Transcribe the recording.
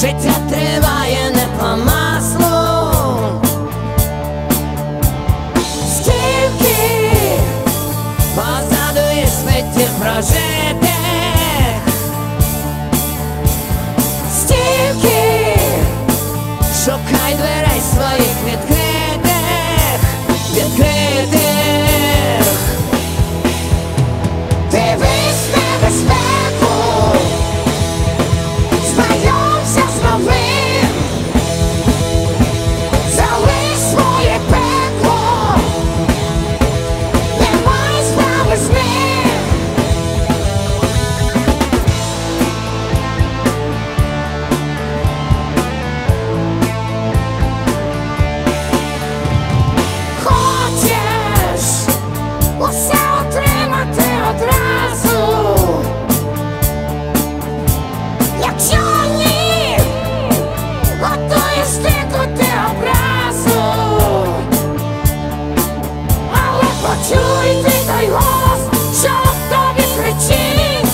життя триває не по маслу. Скільки позаду є світів прожитих. Стільки шукай дверей своїх відкритих. Відкритих той голос, що в тобі кричить.